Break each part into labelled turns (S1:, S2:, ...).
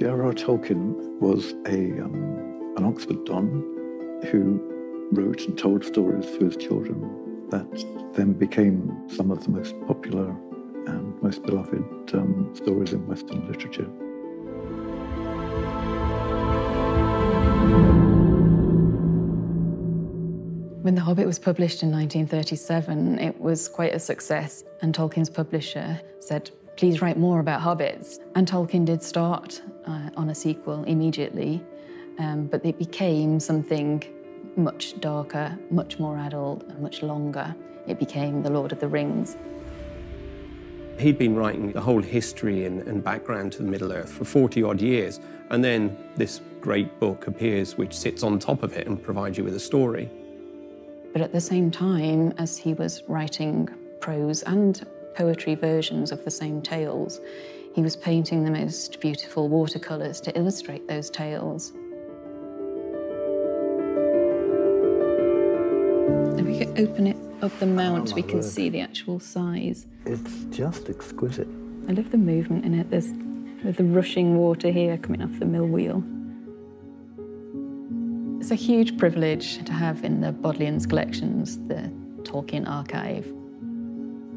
S1: J.R.R. Tolkien was a, um, an Oxford don who wrote and told stories to his children that then became some of the most popular and most beloved um, stories in Western literature.
S2: When The Hobbit was published in 1937, it was quite a success, and Tolkien's publisher said, please write more about hobbits. And Tolkien did start uh, on a sequel immediately, um, but it became something much darker, much more adult, and much longer. It became The Lord of the Rings.
S3: He'd been writing the whole history and, and background to the Middle Earth for 40 odd years, and then this great book appears which sits on top of it and provides you with a story.
S2: But at the same time, as he was writing prose and poetry versions of the same tales, he was painting the most beautiful watercolours to illustrate those tales. If we could open it up the mount, oh we can word. see the actual size.
S1: It's just exquisite.
S2: I love the movement in it. There's, there's the rushing water here coming off the mill wheel. It's a huge privilege to have in the Bodleian's collections the Tolkien archive.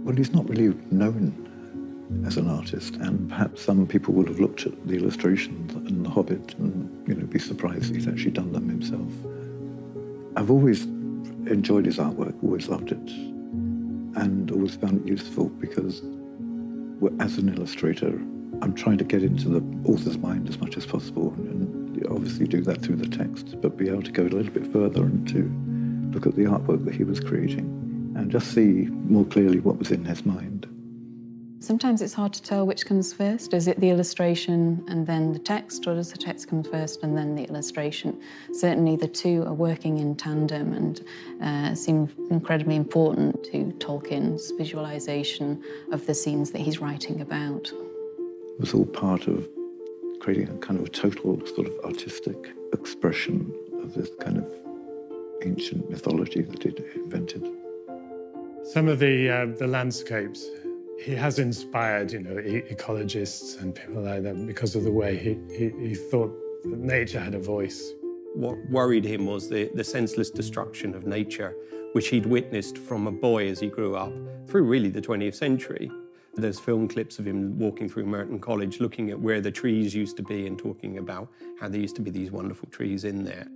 S1: Well, he's not really known as an artist, and perhaps some people would have looked at the illustrations in The Hobbit and you know be surprised he's actually done them himself. I've always enjoyed his artwork, always loved it, and always found it useful because as an illustrator, I'm trying to get into the author's mind as much as possible, and obviously do that through the text, but be able to go a little bit further and to look at the artwork that he was creating and just see more clearly what was in his mind.
S2: Sometimes it's hard to tell which comes first. Is it the illustration and then the text, or does the text come first and then the illustration? Certainly the two are working in tandem and uh, seem incredibly important to Tolkien's visualization of the scenes that he's writing about.
S1: It was all part of creating a kind of a total sort of artistic expression of this kind of ancient mythology that he'd invented.
S4: Some of the uh, the landscapes he has inspired, you know, e ecologists and people like that because of the way he, he, he thought that nature had a voice.
S3: What worried him was the, the senseless destruction of nature, which he'd witnessed from a boy as he grew up through really the 20th century. There's film clips of him walking through Merton College, looking at where the trees used to be and talking about how there used to be these wonderful trees in there.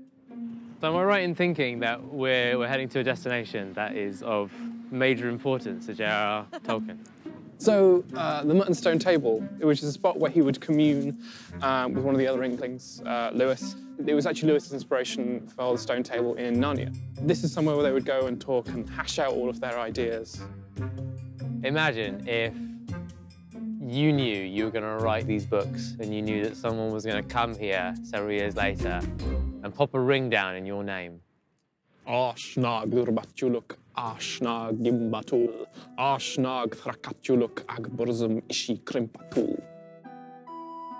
S5: So am I right in thinking that we're, we're heading to a destination that is of major importance to J.R.R. Tolkien?
S6: So uh, the Merton Stone Table, which is a spot where he would commune um, with one of the other Inklings, uh, Lewis. It was actually Lewis's inspiration for the Stone Table in Narnia. This is somewhere where they would go and talk and hash out all of their ideas.
S5: Imagine if you knew you were going to write these books and you knew that someone was going to come here several years later and pop a ring down in your name.
S6: Ashnag lurbatuluk, ashnag gimbatul, ashnag thrakatuluk agburzum ishi krimpatul.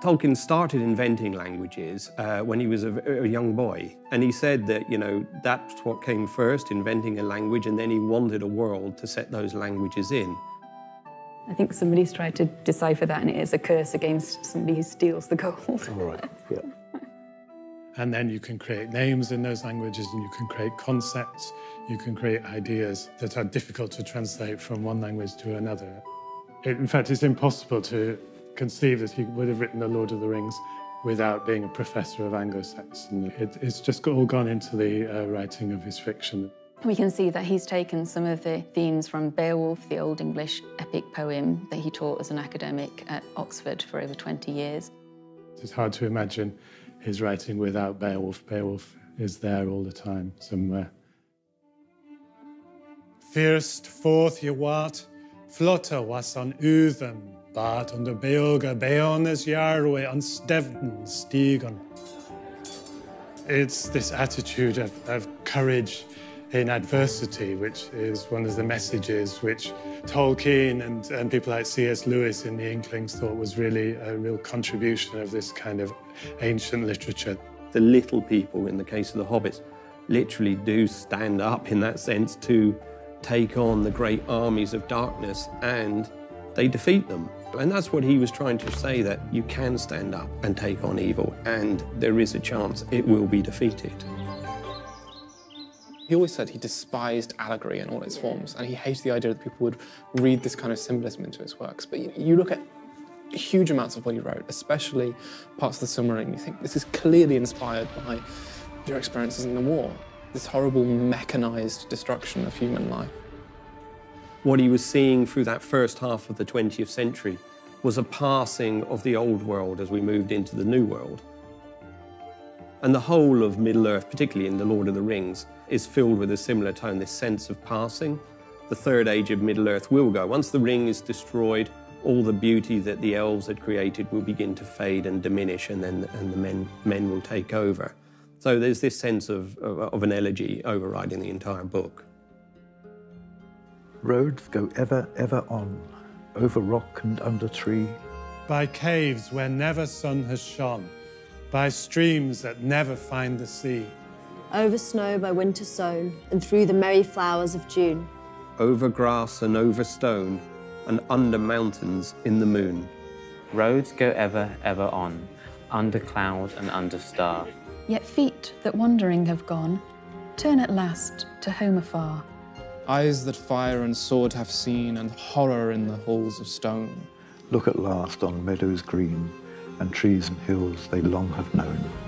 S3: Tolkien started inventing languages uh, when he was a, a, young boy. And he said that, you know, that's what came first, inventing a language, and then he wanted a world to set those languages in.
S2: I think somebody's tried to decipher that and it is a curse against somebody who steals the gold.
S1: All right, yeah.
S4: And then you can create names in those languages and you can create concepts, you can create ideas that are difficult to translate from one language to another. It, in fact, it's impossible to conceive that he would have written The Lord of the Rings without being a professor of Anglo-Saxon. It, it's just all gone into the uh, writing of his fiction.
S2: We can see that he's taken some of the themes from Beowulf, the Old English epic poem that he taught as an academic at Oxford for over 20 years.
S4: It's hard to imagine his writing without Beowulf. Beowulf is there all the time, somewhere. First forth je wat, flotte was on Uthem, but under Beoga Beones Yarwe on Stevden Stiegen. It's this attitude of, of courage in adversity, which is one of the messages which Tolkien and, and people like C.S. Lewis in the Inklings thought was really a real contribution of this kind of ancient literature.
S3: The little people, in the case of the hobbits, literally do stand up in that sense to take on the great armies of darkness and they defeat them. And that's what he was trying to say that you can stand up and take on evil, and there is a chance it will be defeated.
S6: He always said he despised allegory in all its forms, and he hated the idea that people would read this kind of symbolism into his works. But you, you look at huge amounts of what he wrote, especially parts of the Silmarillion, you think this is clearly inspired by your experiences in the war, this horrible mechanized destruction of human life.
S3: What he was seeing through that first half of the 20th century was a passing of the old world as we moved into the new world. And the whole of Middle Earth, particularly in The Lord of the Rings, is filled with a similar tone, this sense of passing. The third age of Middle Earth will go. Once the ring is destroyed, all the beauty that the elves had created will begin to fade and diminish, and then and the men, men will take over. So there's this sense of, of, of an elegy overriding the entire book.
S1: Roads go ever, ever on, over rock and under tree.
S4: By caves where never sun has shone, by streams that never find the sea.
S7: Over snow by winter sown, and through the merry flowers of June.
S3: Over grass and over stone, and under mountains in the moon.
S5: Roads go ever, ever on, under cloud and under star.
S2: Yet feet that wandering have gone turn at last to home afar.
S6: Eyes that fire and sword have seen, and horror in the halls of stone.
S1: Look at last on meadows green and trees and hills they long have known.